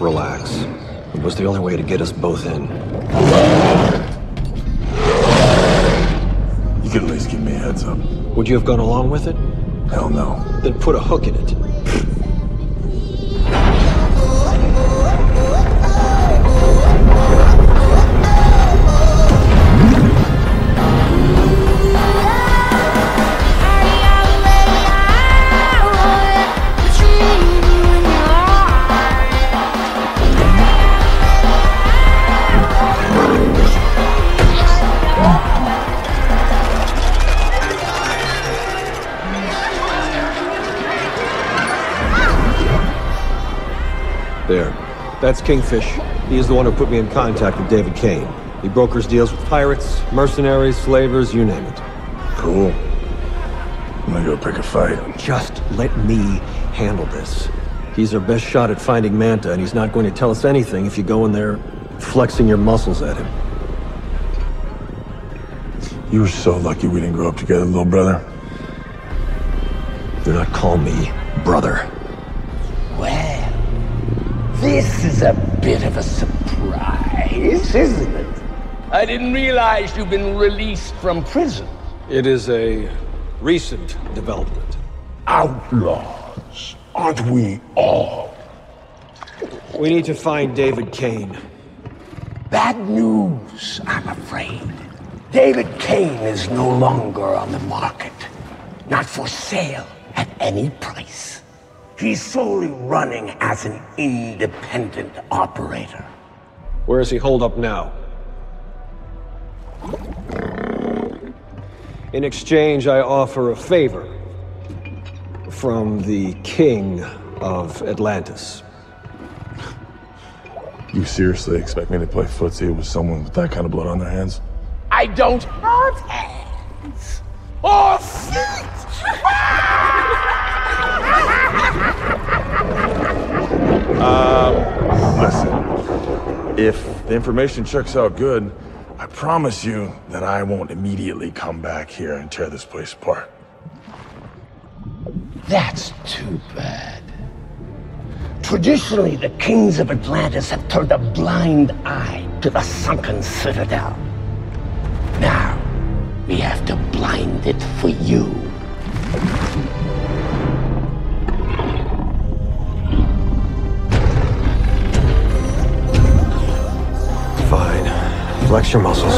Relax. It was the only way to get us both in. You could at least give me a heads up. Would you have gone along with it? Hell no. Then put a hook in it. That's Kingfish. He is the one who put me in contact with David Kane. He brokers deals with pirates, mercenaries, slavers, you name it. Cool. I'm gonna go pick a fight. Just let me handle this. He's our best shot at finding Manta, and he's not going to tell us anything if you go in there flexing your muscles at him. You were so lucky we didn't grow up together, little brother. Do not call me brother. Well, this is a bit of a surprise, isn't it? I didn't realize you've been released from prison. It is a recent development. Outlaws, aren't we all? We need to find David Kane. Bad news, I'm afraid. David Kane is no longer on the market. Not for sale at any price. He's solely running as an independent operator. Where is he holed up now? In exchange, I offer a favor from the King of Atlantis. You seriously expect me to play footsie with someone with that kind of blood on their hands? I don't have hands or feet. If the information checks out good, I promise you that I won't immediately come back here and tear this place apart. That's too bad. Traditionally, the kings of Atlantis have turned a blind eye to the sunken citadel. Now, we have to blind it for you. Flex your muscles.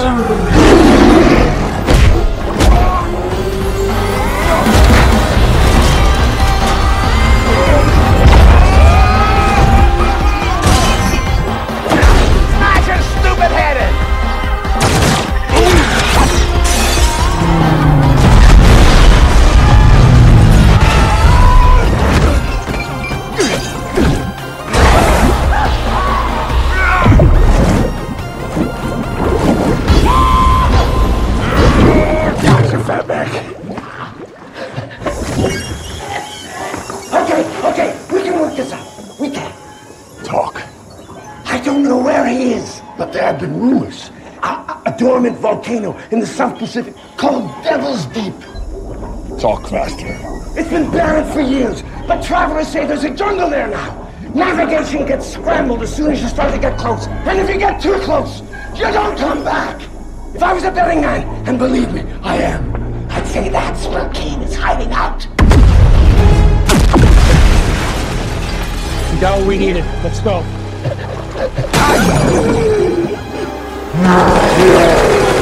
Where he is, but there have been rumors. A, a- a dormant volcano in the South Pacific called Devil's Deep. Talk faster. It's been barren for years, but travelers say there's a jungle there now. Navigation gets scrambled as soon as you start to get close. And if you get too close, you don't come back. If I was a betting man, and believe me, I am, I'd say that's where Kane is hiding out. We got what we needed. Let's go. Yeah.